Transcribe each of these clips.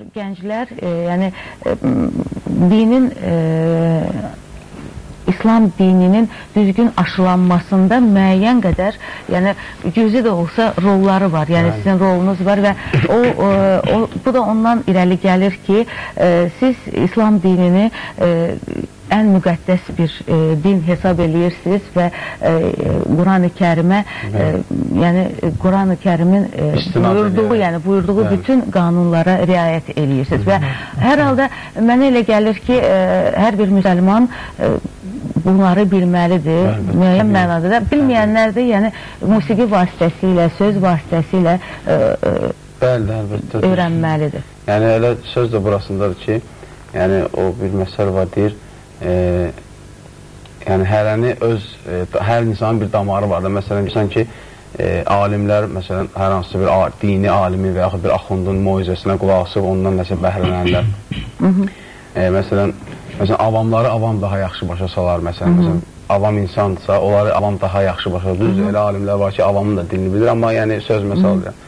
Cür gənclər, e, yəni e, dinin e, İslam dininin düzgün aşılanmasında müəyyən qədər, yəni cüzi də olsa rolları var. Yəni sizin rolunuz var və o, o, o bu da ondan irəli gəlir ki, e, siz İslam dinini e, ən müqəddəs bir e, din hesab eləyirsiniz və e, Quran-ı Kərimə e, yəni Quran-ı Kərimin e, buyurduğu, eləyərək. yəni buyurduğu Bəli. bütün qanunlara riayət eləyirsiniz və hər halda mənə elə gəlir ki, e, hər bir müsəlman e, bunları bilməlidir, Əlbəttə, müəyyən mənada da bilməyənlər də yəni musiqi vasitəsilə, söz vasitəsilə e, e, Bəli, əlbəttə. öyrənməlidir. Yəni elə söz də burasındadır ki, yəni o bir məsəl var deyir, e, yəni hərəni öz e, hər insanın bir damarı var da. Məsələn, bilirsən ki, e, alimlər məsələn hər hansı bir dini alimin və yaxud bir axundun moizəsinə qulaq asıb ondan nəsə bəhrələnənlər. e, məsələn, məsələn avamları avam daha yaxşı başa salar məsələn. Məsələn, avam insandsa, onları avam daha yaxşı başa salar. Düzdür, elə alimlər var ki, avamın da dilini bilir, amma yəni söz məsəl deyirəm.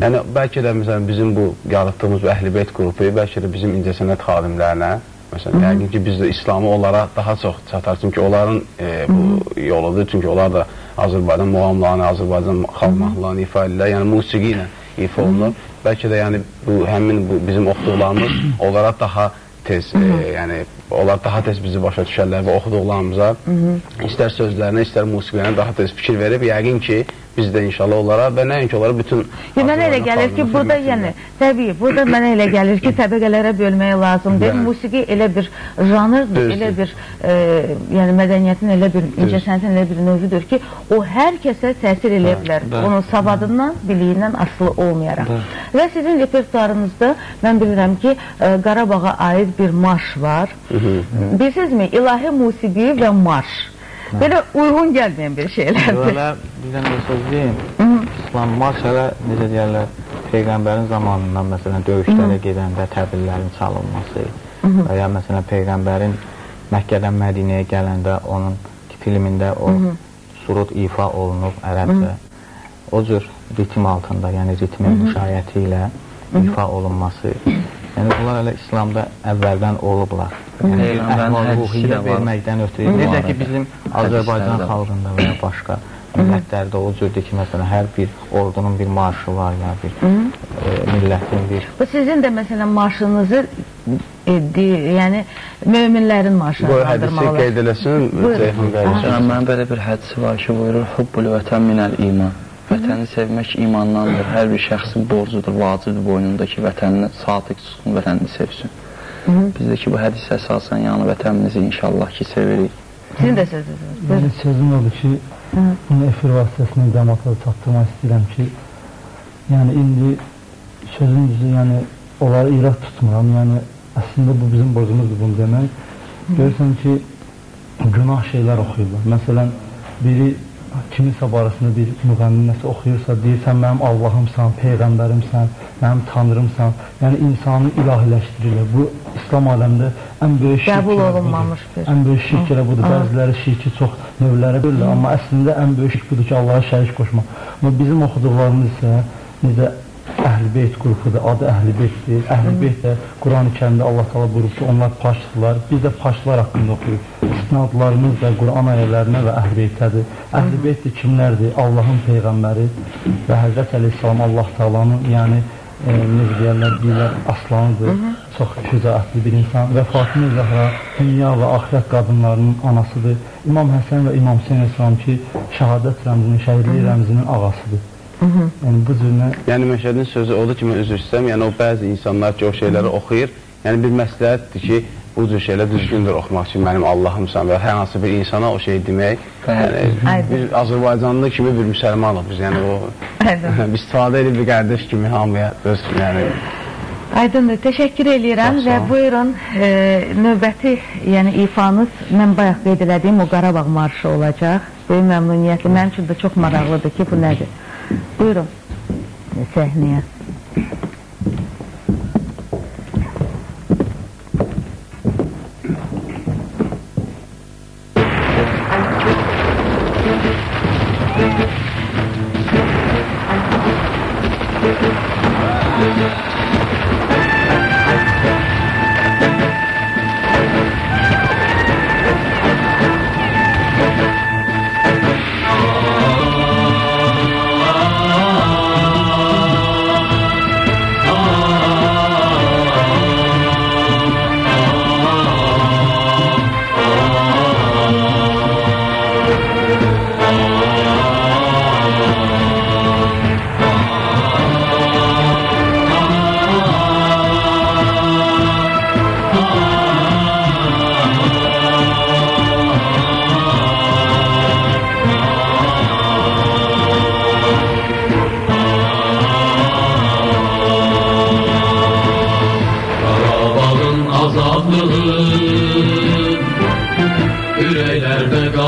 Yəni bəlkə də məsələn bizim bu yaratdığımız bu Əhlibeyt qrupu bəlkə də bizim incəsənət xadimlərinə məsələn yəqin ki biz də İslamı onlara daha çox çatar çünki onların e, bu yoludur. Çünki onlar da Azərbaycan muğamlarını, Azərbaycan xalq mahnılarını ifa edirlər. Yəni musiqi ilə ifa olunur. Bəlkə də yəni bu həmin bu bizim oxuduqlarımız onlara daha tez e, yəni onlar daha tez bizi başa düşərlər və oxuduqlarımıza istər sözlərinə, istər musiqilərinə daha tez fikir verib. Yəqin ki biz də inşallah onlara və nəinki onlara bütün Ya mənə elə gəlir ki, burada yəni təbii, burada mənə elə gəlir ki, təbəqələrə bölmək lazımdır. Bəli. Musiqi elə bir janrdır, elə bir e, yəni mədəniyyətin elə bir incəsənətin elə bir növüdür ki, o hər kəsə təsir eləyə bilər. Onun savadından, biliyindən asılı olmayaraq. Və sizin repertuarınızda mən bilirəm ki, e, Qarabağa aid bir marş var. Bilirsinizmi? İlahi musiqi və marş. Belə uyğun gəlməyən bir şeylərdir. Belə bir dənə söz deyim. İslam marş hələ necə deyərlər, peyğəmbərin zamanından məsələn döyüşlərə gedəndə təbillərin çalınması və ya məsələn peyğəmbərin Məkkədən Mədinəyə gələndə onun filmində o surut ifa olunub ərəbcə. O cür ritm altında, yəni ritmin müşayiəti ilə ifa olunması. Yəni bunlar hələ İslamda əvvəldən olublar. Yəni bir Peyğəmbərin əhval hədisi ruhiyyə də var. verməkdən ötürü. Necə ki bizim Azərbaycan xalqında və ya başqa millətlərdə o cürdür ki, məsələn, hər bir ordunun bir marşı var ya bir e, millətin bir Bu sizin də məsələn marşınızı e, yəni möminlərin marşı Bu hədisi qeyd eləsin. Ceyhun qardaşım. Peyğəmbərin belə bir hədisi var ki, buyurur: "Hubbul vətən minəl iman." Vətəni sevmək imandandır. Hər bir şəxsin borcudur, vacibdir boynundakı vətənini sadiq tutsun, vətənini sevsin. Biz də ki bu hədis əsasən yəni vətənimizi inşallah ki sevirik. Sizin də sözünüz. Yəni Buyurun. sözüm odur ki, bunu efir vasitəsilə cəmaata da çatdırmaq istəyirəm ki, yəni indi sözün düzü, yəni onları irad tutmuram. Yəni əslində bu bizim borcumuzdur bunu demək. Görürsən ki, günah şeylər oxuyurlar. Məsələn, biri kimisə barəsində bir müğənni nəsə oxuyursa, deyirsən mənim Allahımsan, peyğəmbərimsən, mənim tanrımsan. Yəni insanı ilahiləşdirirlər. Bu İslam aləmində ən böyük şirk Qəbul olunmamış bir- Ən böyük şirk elə budur. Bəziləri şirki çox növlərə bölürlər, amma əslində ən böyük şirk budur ki, Allaha şərik qoşmaq. Amma bizim oxuduqlarımız isə necə Əhl-Beyt qrupudur, adı Əhl-Beytdir. Əhl-Beyt də Quran-ı Kərimdə Allah Taala buyurub ki, onlar paşdırlar. Biz də paşlar haqqında oxuyuruq. İstinadlarımız da Quran ayələrinə və Əhl-Beytədir. Əhl-Beyt də kimlərdir? Allahın peyğəmbəri və Həzrət Əleyhissalam Allah Taala'nın, yəni e, necə deyərlər, deyirlər aslanıdır. Çox şücaətli bir insan və Fatimə Zəhra dünya və axirət qadınlarının anasıdır. İmam Həsən və İmam Hüseyn ki, şəhadət rəmzinin, şəhidlik rəmzinin ağasıdır. Yəni bu cür nə Yəni Məşədin sözü odur ki, mən üzr istəyirəm. Yəni o bəzi insanlar ki, o şeyləri oxuyur. Yəni bir məsləhətdir ki, bu cür şeylər düzgündür oxumaq üçün mənim Allahımsan və hər hansı bir insana o şey demək. Yəni biz Azərbaycanlı kimi bir müsəlmanıq biz. Yəni o biz istifadə edib bir qardaş kimi hamıya öz yəni Aydındır. Təşəkkür eləyirəm və buyurun e, növbəti, yəni ifanız mən bayaq qeyd elədiyim o Qarabağ marşı olacaq. Böyük məmnuniyyətlə mənim üçün də çox maraqlıdır ki, bu nədir? Buyurun. Sahneye.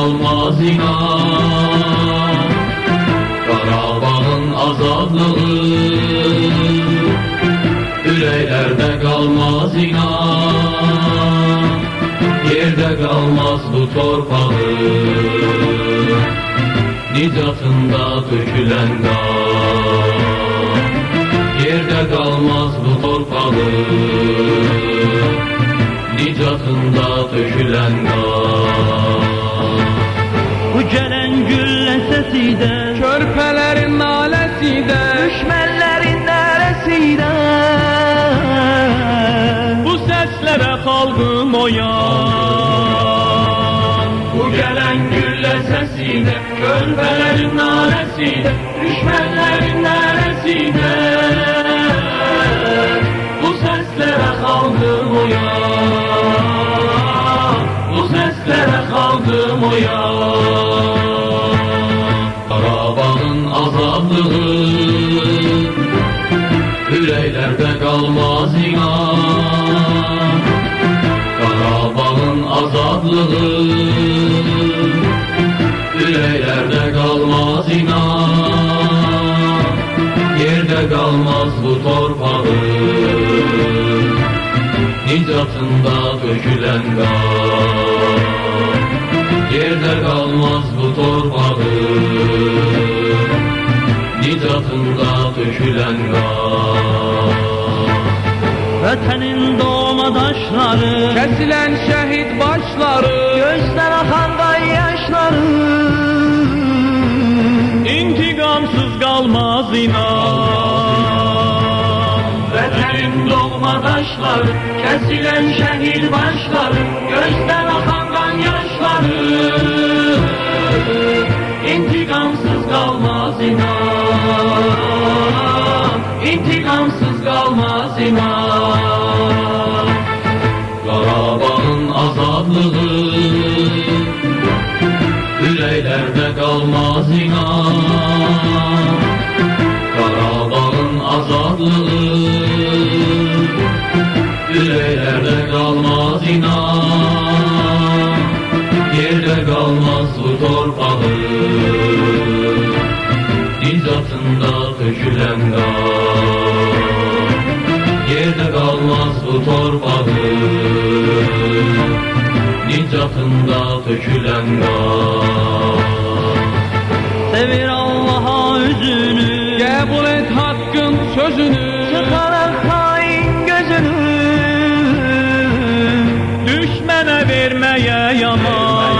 kalmaz inan Karabağ'ın azadlığı Yüreklerde kalmaz inan Yerde kalmaz bu torpağın Nicatında dökülen kan Yerde kalmaz bu torpağın Nicatında dökülen kan Gelen gülle sesi de Körpelerin nalesi de Düşmenlerin neresi de Bu seslere kaldım oyan. Bu gelen gülle sesi de Körpelerin nalesi de Düşmenlerin neresi de dertlere kaldım o ya. Karabanın azaplığı Yüreklerde kalmaz inan. Karabanın azaplığı Yüreklerde kalmaz inan. Yerde kalmaz bu torpağın Nicatında dökülen kan Yerde kalmaz bu torpağın Nicatında dökülen kan Ötenin doğma taşları. Kesilen şehit başları. Gözden akan gay yaşları İntikamsız kalmaz inan. Vetenin doğma taşları. Kesilen şehit başları. Gözden inana Karabağ'ın azadlığı. Yüreklerde kalmaz inan Yerde kalmaz bu torpağı. İzzatında dökülen Yerde kalmaz bu torpağı. Nicatında dökülen kan Sevir Allaha üzünü. Qəbul et haqqın sözünü. Çıxaraq xain gözünü. Düşmənə verməyə yaman.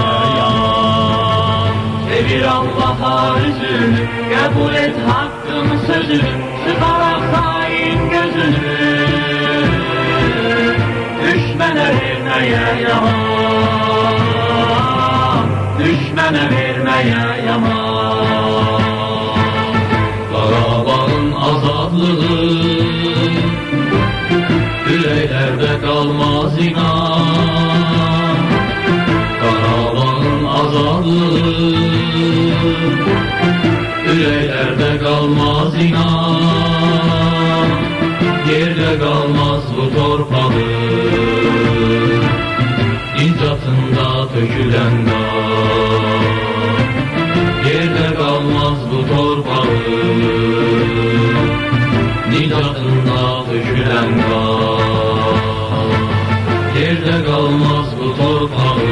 Sevir Allah'a üzünü. Kabul et hakkın sözünü. Sıkarak hain gözünü. Düşmene vermeye yaman. Düşmene vermeye yaman olmalı İncatında dökülen dağ. Yerde kalmaz bu torbalık Nicatında dökülen dağ. Yerde kalmaz bu torbalık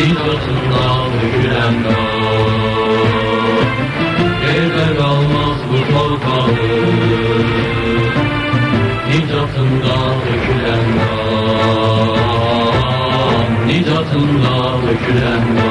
Nicatında dökülen dağ. altınla dökülenler